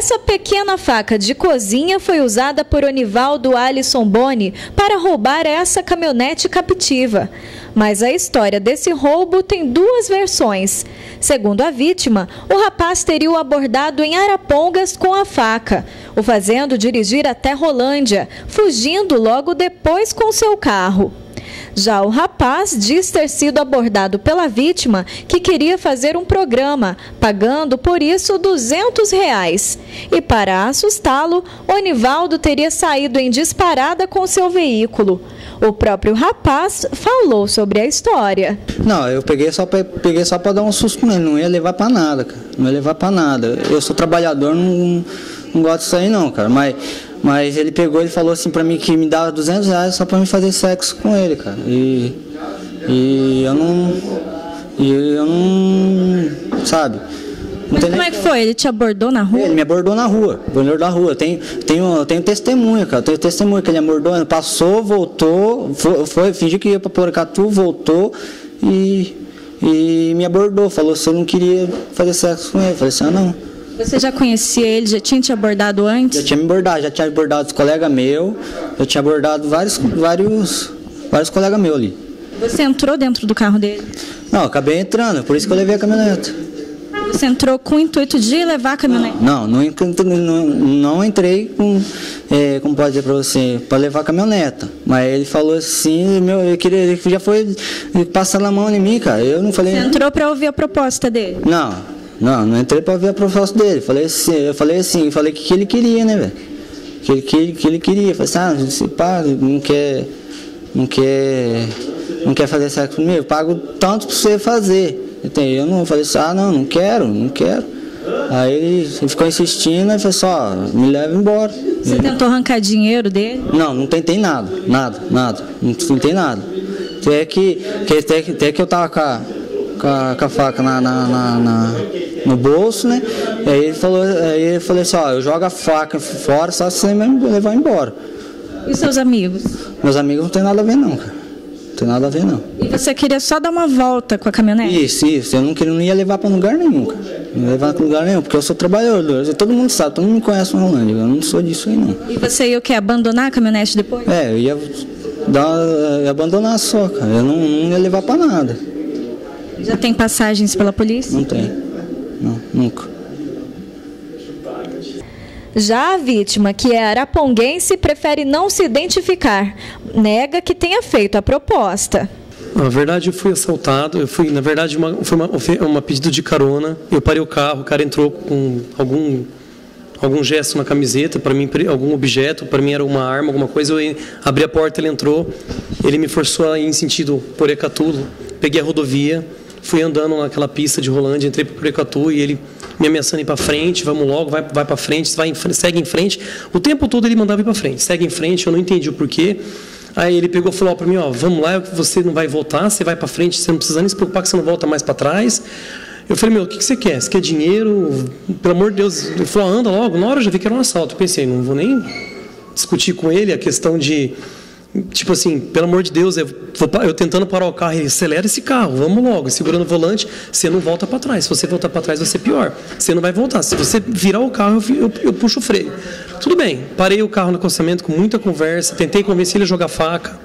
Essa pequena faca de cozinha foi usada por Onivaldo Alisson Boni para roubar essa caminhonete captiva. Mas a história desse roubo tem duas versões. Segundo a vítima, o rapaz teria o abordado em Arapongas com a faca, o fazendo dirigir até Rolândia, fugindo logo depois com seu carro. Já o rapaz diz ter sido abordado pela vítima que queria fazer um programa, pagando por isso 200 reais. E para assustá-lo, Onivaldo teria saído em disparada com seu veículo. O próprio rapaz falou sobre a história. Não, eu peguei só pra, peguei só para dar um susto nele, não ia levar para nada, cara. Não ia levar para nada. Eu sou trabalhador, não, não gosto disso aí não, cara. Mas mas ele pegou e falou assim pra mim que me dava 200 reais só pra me fazer sexo com ele, cara. E, e eu não. E eu não. Sabe? Não Mas como é que foi? Ele te abordou na rua? Ele me abordou na rua, abordou na rua. Tem, tenho, tenho testemunha, cara. Tenho testemunha que ele abordou, passou, voltou, foi, foi fingiu que ia pra Poracatu, voltou e, e me abordou. Falou se eu não queria fazer sexo com ele. Eu falei assim, ah não. Você já conhecia ele? Já tinha te abordado antes? Já tinha me abordado, já tinha abordado os colegas meus, eu tinha abordado vários, vários, vários colegas meus ali. Você entrou dentro do carro dele? Não, acabei entrando, por isso que eu levei a caminhonete. Você entrou com o intuito de levar a caminhonete? Não, não, não, não entrei com, é, como pode dizer para você, para levar a caminhoneta. Mas ele falou assim, meu, eu queria, ele já foi passando a mão em mim, cara. Eu não falei. Você entrou para ouvir a proposta dele? Não, não, não entrei para ver a proposta dele. Falei assim, eu falei assim, falei que, que ele queria, né, velho? Que ele, que, que ele queria. Falei assim, ah, se pá, não quer. Não quer. Não quer fazer sexo comigo, eu pago tanto para você fazer. Entendeu? Eu não falei assim, ah não, não quero, não quero. Aí ele ficou insistindo e falou assim, ó, me leva embora. Você tentou arrancar dinheiro dele? Não, não tentei nada, nada, nada. Não tentei nada. Até que, até que, até que eu tava com a, com a, com a faca na, na, na, na no bolso, né? E aí ele falou, aí ele falou assim, ó, eu jogo a faca fora, só se você me levar embora. E seus amigos? Meus amigos não tem nada a ver não, cara. Não tem nada a ver não. E você queria só dar uma volta com a caminhonete? Isso, isso. Eu não queria, não ia levar para lugar nenhum, cara. Não ia levar para lugar nenhum, porque eu sou trabalhador. Todo mundo sabe, todo mundo me conhece no Rolândia. Eu não sou disso aí não. E você ia o quê? Abandonar a caminhonete depois? É, eu ia, dar, ia abandonar só, cara. Eu não, não ia levar para nada. Já tem passagens pela polícia? Não tem não, nunca. Já a vítima, que é araponguense, prefere não se identificar. Nega que tenha feito a proposta. Na verdade, eu fui assaltado. Eu fui, na verdade, uma, foi uma, uma pedido de carona. Eu parei o carro, o cara entrou com algum algum gesto na camiseta, para mim algum objeto, para mim era uma arma, alguma coisa. Eu abri a porta, ele entrou. Ele me forçou a ir em sentido Porecatulo. Peguei a rodovia fui andando naquela pista de Rolândia, entrei para o Precatu e ele me ameaçando ir para frente, vamos logo, vai, vai para frente, vai segue em frente. O tempo todo ele mandava ir para frente, segue em frente, eu não entendi o porquê. Aí ele pegou e falou para mim, ó, vamos lá, você não vai voltar, você vai para frente, você não precisa nem se preocupar que você não volta mais para trás. Eu falei, meu, o que, que você quer? Você quer dinheiro? Pelo amor de Deus. Ele falou, anda logo. Na hora eu já vi que era um assalto. Eu pensei, não vou nem discutir com ele a questão de Tipo assim, pelo amor de Deus, eu, eu tentando parar o carro, ele acelera esse carro, vamos logo, segurando o volante, você não volta para trás. Se você voltar para trás, vai ser pior. Você não vai voltar. Se você virar o carro, eu, eu, eu puxo o freio. Tudo bem, parei o carro no acostamento com muita conversa, tentei convencer ele a jogar faca.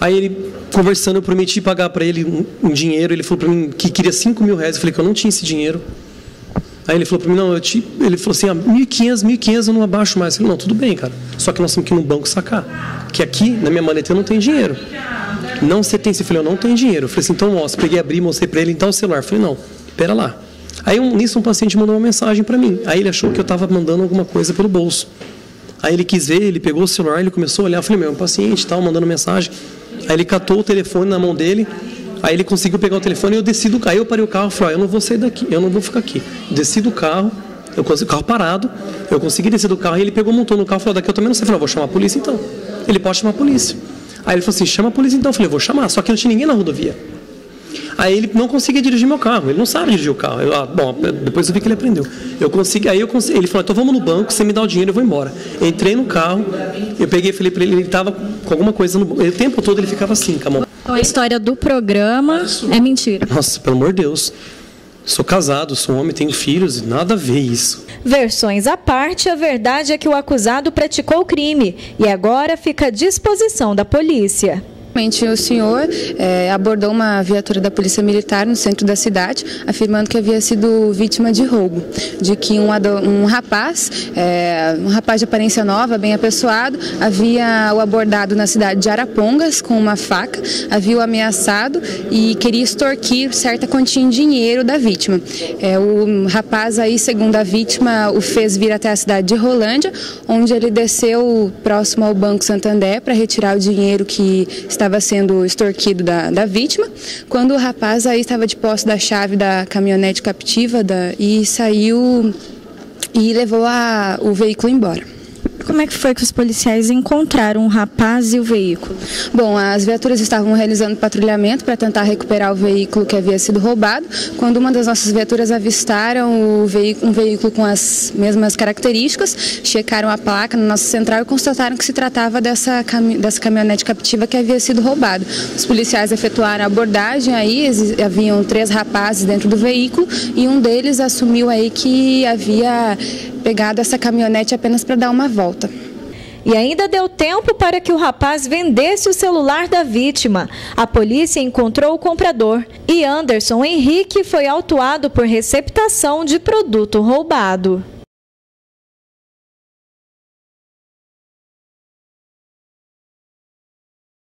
Aí ele, conversando, eu prometi pagar para ele um, um, dinheiro. Ele falou para mim que queria 5 mil reais. Eu falei que eu não tinha esse dinheiro. Aí ele falou para mim, não, eu te... ele falou assim, ah, 1.500, 1.500 eu não abaixo mais. Eu falei, não, tudo bem, cara. Só que nós temos que ir no banco sacar. Que aqui, na minha maleta, eu não tenho dinheiro. Não, você tem? Você falou, eu não tenho dinheiro. Eu falei assim, então mostra. Peguei, abri, mostrei para ele, então o celular. Eu falei, não, espera lá. Aí um, nisso um paciente mandou uma mensagem para mim. Aí ele achou que eu estava mandando alguma coisa pelo bolso. Aí ele quis ver, ele pegou o celular, ele começou a olhar. Eu falei, meu, é um paciente tal, mandando mensagem. Aí ele catou o telefone na mão dele, Aí ele conseguiu pegar o telefone e eu desci do carro. Aí eu parei o carro e falei, ah, eu não vou sair daqui, eu não vou ficar aqui. Desci do carro, eu consegui, o carro parado, eu consegui descer do carro e ele pegou, montou no carro e falou, daqui eu também não sei. Eu falei, vou chamar a polícia então. Ele pode chamar a polícia. Aí ele falou assim, chama a polícia então. Eu falei, vou chamar, só que não tinha ninguém na rodovia. Aí ele não conseguia dirigir meu carro, ele não sabe dirigir o carro. Eu, ah, bom, depois eu vi que ele aprendeu. Eu consegui, aí eu consegui, ele falou, então vamos no banco, você me dá o dinheiro, eu vou embora. Entrei no carro, eu peguei e falei para ele, ele estava com alguma coisa no o tempo todo ele ficava assim, com a mão. Então a história do programa é mentira. Nossa, pelo amor de Deus. Sou casado, sou homem, tenho filhos, nada a ver isso. Versões à parte, a verdade é que o acusado praticou o crime e agora fica à disposição da polícia. O senhor é, abordou uma viatura da Polícia Militar no centro da cidade, afirmando que havia sido vítima de roubo, de que um, um rapaz, é, um rapaz de aparência nova, bem apessoado, havia o abordado na cidade de Arapongas com uma faca, havia o ameaçado e queria extorquir certa quantia em dinheiro da vítima. É, o rapaz aí, segundo a vítima, o fez vir até a cidade de Rolândia, onde ele desceu próximo ao Banco Santander para retirar o dinheiro que estava estava sendo extorquido da, da vítima, quando o rapaz aí estava de posse da chave da caminhonete captiva da, e saiu e levou a, o veículo embora. Como é que foi que os policiais encontraram o rapaz e o veículo? Bom, as viaturas estavam realizando patrulhamento para tentar recuperar o veículo que havia sido roubado, quando uma das nossas viaturas avistaram veículo, um veículo com as mesmas características, checaram a placa na nossa central e constataram que se tratava dessa, dessa caminhonete captiva que havia sido roubada. Os policiais efetuaram a abordagem aí, haviam três rapazes dentro do veículo e um deles assumiu aí que havia pegado essa caminhonete apenas para dar uma volta. E ainda deu tempo para que o rapaz vendesse o celular da vítima. A polícia encontrou o comprador e Anderson Henrique foi autuado por receptação de produto roubado.